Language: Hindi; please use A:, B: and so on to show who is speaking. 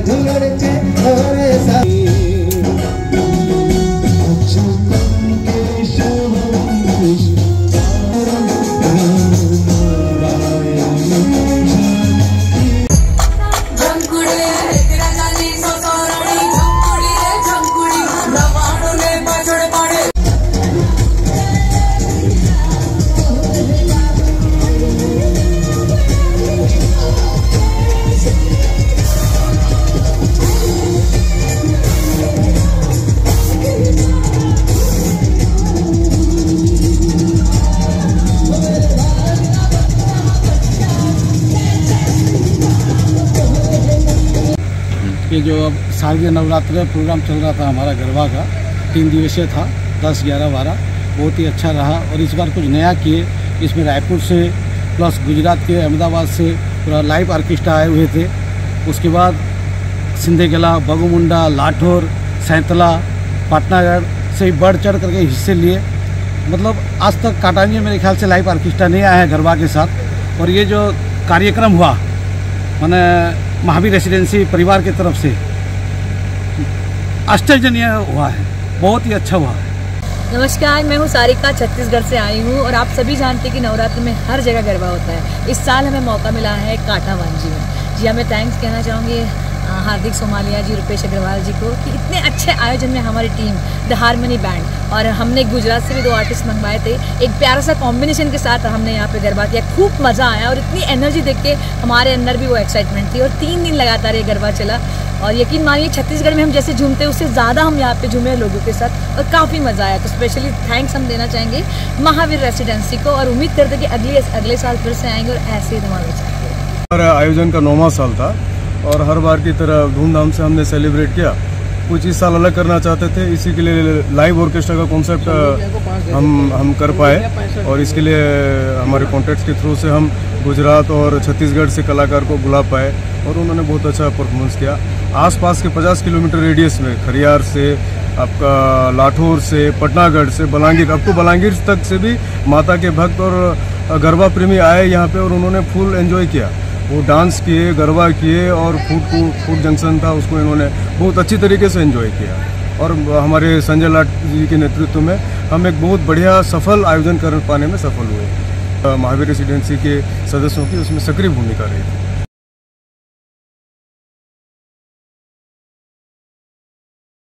A: धुलड़ के ये जो अब शारदीय नवरात्र प्रोग्राम चल रहा था हमारा गरबा का, तीन दिवसीय था, दस, ग्यारह, बारह, बहुत ही अच्छा रहा और इस बार कुछ नया किए। इसमें रायपुर से प्लस गुजरात के अहमदाबाद से पूरा लाइव आर्केस्ट्रा आए हुए थे। उसके बाद सिंधेगला, बगुमुंडा, लाठौर, सैंतला, पाटनागढ़ से बढ़ चढ़ करके हिस्से लिए। मतलब आज तक काटानी मेरे ख्याल से लाइव आर्केस्ट्रा नहीं आया है गरबा के साथ। और ये जो कार्यक्रम हुआ, मैंने महावीर रेसिडेंसी परिवार की तरफ़ से आश्चर्यजनीय हुआ है, बहुत ही अच्छा हुआ है।
B: नमस्कार, मैं हूँ सारिका, छत्तीसगढ़ से आई हूँ और आप सभी जानते हैं कि नवरात्र में हर जगह गरबा होता है। इस साल हमें मौका मिला है काटा वांझी में जी हमें थैंक्स कहना चाहूँगी। हार्दिक सोमालिया जी, रुपेश अग्रवाल जी को कि इतने अच्छे आयोजन में हमारी टीम द हारमोनी बैंड और हमने गुजरात से भी दो आर्टिस्ट मंगवाए थे। एक प्यारा सा कॉम्बिनेशन के साथ हमने यहाँ पे गरबा किया। खूब मज़ा आया और इतनी एनर्जी देख के हमारे अंदर भी वो एक्साइटमेंट थी और तीन दिन लगातार ये गरबा चला। और यकीन मानिए, छत्तीसगढ़ में हम जैसे झूमते उससे ज़्यादा हम यहाँ पे झूमे लोगों के साथ और काफ़ी मज़ा आया। तो स्पेशली थैंक्स हम देना चाहेंगे महावीर रेसिडेंसी को और उम्मीद करते कि अगले अगले साल फिर से आएँगे और ऐसे ही धमाके चाहेंगे
C: आयोजन का नौवा साल था। और हर बार की तरह धूमधाम से हमने सेलिब्रेट किया। कुछ इस साल अलग करना चाहते थे इसी के लिए लाइव ऑर्केस्ट्रा का कॉन्सेप्ट हम हम कर पाए। और इसके लिए हमारे कॉन्टेक्ट के थ्रू से हम गुजरात और छत्तीसगढ़ से कलाकार को बुला पाए और उन्होंने बहुत अच्छा परफॉर्मेंस किया। आसपास के 50 किलोमीटर रेडियस में खरियार से आपका लाठौर से पटनागढ़ से बलांगीर अब तो बलांगीर तक से भी माता के भक्त और गरबा प्रेमी आए यहाँ पे और उन्होंने फुल एंजॉय किया। वो डांस किए, गरबा किए और फ़ूड फ़ूड जंक्शन था, उसको इन्होंने बहुत अच्छी तरीके से एंजॉय किया। और हमारे संजय लाट जी के नेतृत्व में हम एक बहुत बढ़िया सफल आयोजन कर पाने में सफल हुए। महावीर रेसिडेंसी के सदस्यों की उसमें सक्रिय भूमिका रही